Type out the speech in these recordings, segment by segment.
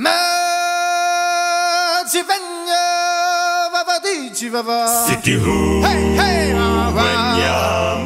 Ma hey, hey, va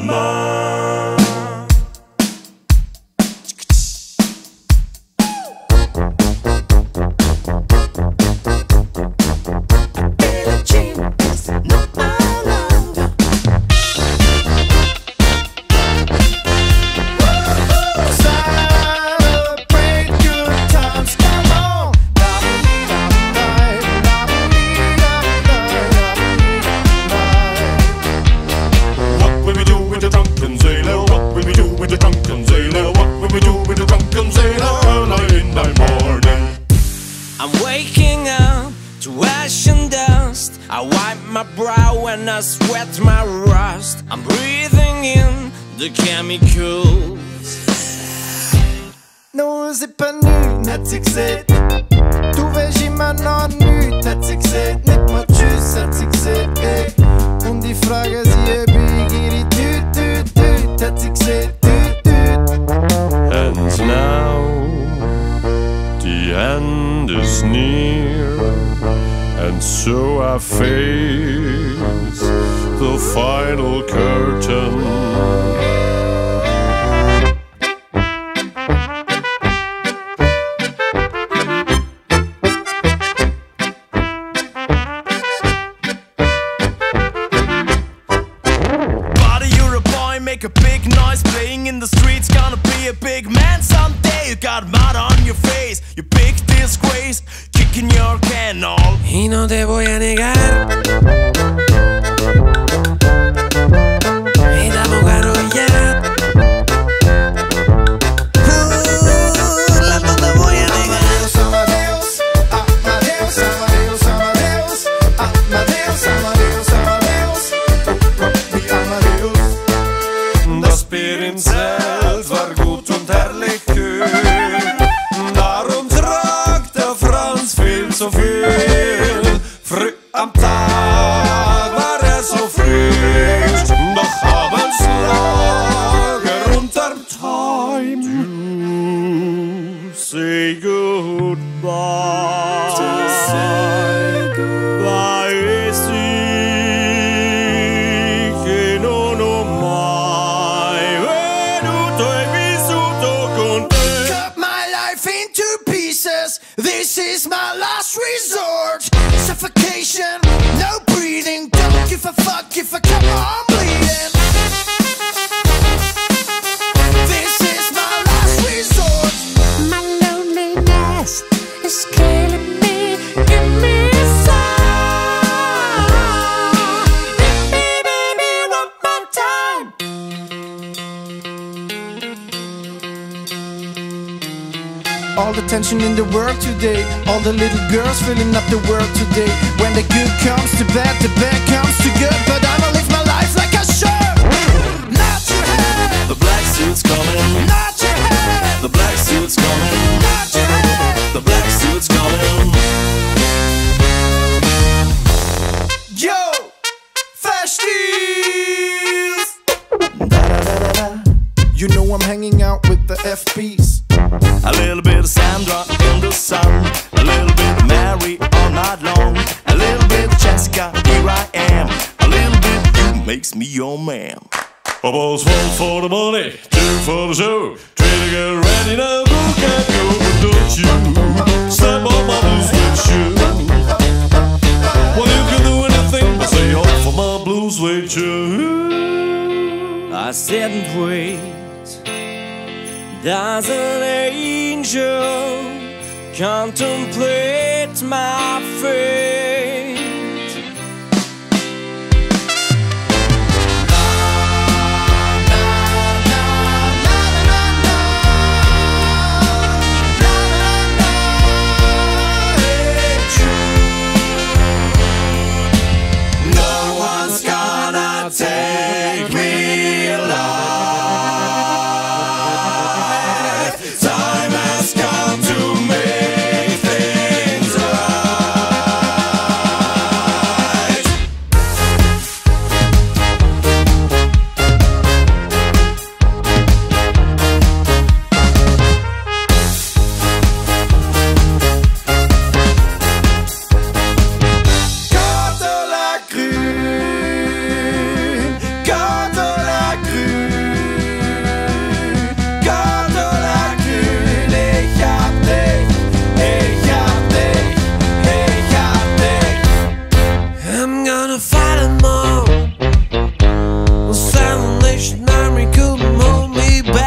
wipe my brow and I sweat my rust. I'm breathing in the chemicals. Non, c'est pas nu, natsixet Tu vegi ma non nu, natsixet Net ma tju, satsixet Und die Frage ist, ihr bigiri tü, tü, tü Tatsixet, tü, tü And now The end is near and so I face the final curtain. Make a big noise playing in the streets. Gonna be a big man someday. You got mud on your face, you big disgrace, Y no te voy a negar. zoveel früh am Tag, war er so frisch, doch abends lager unterm Tag. Suffocation, All the tension in the world today. All the little girls filling up the world today. When the good comes to bad, the bad comes to good. But I'ma live my life like I should. Not your head, The black suit's coming. not your head, The black suit's coming. not your head. The black suit's coming. Yo, Festies. You know I'm hanging out with the FBs. A little bit I was one for the money, two for the show. Three to get ready now, who can go but don't you? Step on my blue suede shoe. Well, you can do anything but say oh for my blue suede shoe. I sit and wait. Does an angel contemplate my fate? could move me back.